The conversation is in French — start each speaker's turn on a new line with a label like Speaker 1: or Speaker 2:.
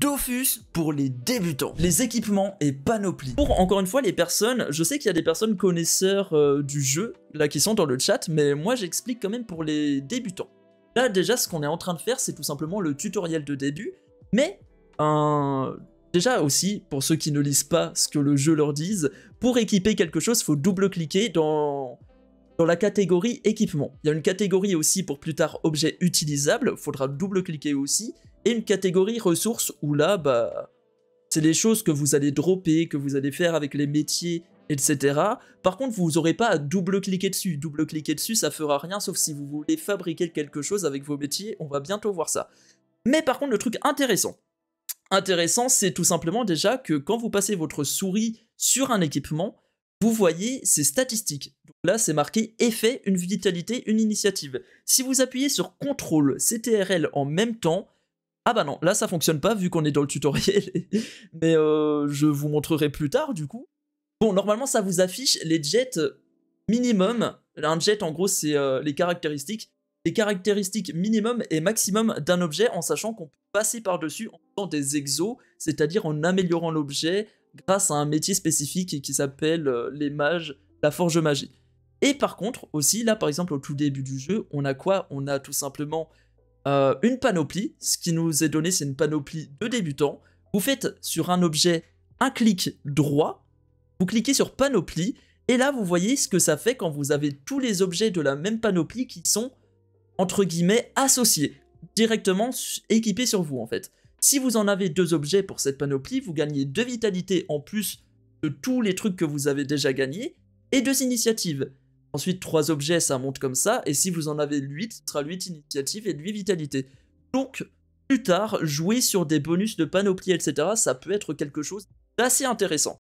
Speaker 1: Dofus pour les débutants, les équipements et panoplies. Pour encore une fois les personnes, je sais qu'il y a des personnes connaisseurs euh, du jeu, là qui sont dans le chat, mais moi j'explique quand même pour les débutants. Là déjà ce qu'on est en train de faire c'est tout simplement le tutoriel de début, mais déjà aussi pour ceux qui ne lisent pas ce que le jeu leur dise, pour équiper quelque chose faut double-cliquer dans dans la catégorie équipement. Il y a une catégorie aussi pour plus tard objets utilisables, il faudra double-cliquer aussi, et une catégorie ressources où là, bah, c'est les choses que vous allez dropper, que vous allez faire avec les métiers, etc. Par contre, vous n'aurez pas à double-cliquer dessus. Double-cliquer dessus, ça fera rien, sauf si vous voulez fabriquer quelque chose avec vos métiers, on va bientôt voir ça. Mais par contre, le truc intéressant, intéressant, c'est tout simplement déjà que quand vous passez votre souris sur un équipement, vous voyez ces statistiques. Là, c'est marqué effet, une vitalité, une initiative. Si vous appuyez sur CTRL, CTRL en même temps, ah bah non, là ça fonctionne pas vu qu'on est dans le tutoriel, mais euh, je vous montrerai plus tard du coup. Bon, normalement ça vous affiche les jets minimum, un jet en gros c'est euh, les caractéristiques, les caractéristiques minimum et maximum d'un objet en sachant qu'on peut passer par-dessus en faisant des exos, c'est-à-dire en améliorant l'objet grâce à un métier spécifique qui s'appelle euh, les mages, la forge magie. Et par contre aussi, là par exemple au tout début du jeu, on a quoi? On a tout simplement euh, une panoplie. Ce qui nous est donné, c'est une panoplie de débutants. Vous faites sur un objet un clic droit, vous cliquez sur panoplie, et là vous voyez ce que ça fait quand vous avez tous les objets de la même panoplie qui sont, entre guillemets, associés, directement équipés sur vous en fait. Si vous en avez deux objets pour cette panoplie, vous gagnez deux vitalités en plus de tous les trucs que vous avez déjà gagnés, et deux initiatives. Ensuite, 3 objets, ça monte comme ça. Et si vous en avez 8, ce sera 8 initiatives et 8 vitalité. Donc, plus tard, jouer sur des bonus de panoplie, etc., ça peut être quelque chose d'assez intéressant.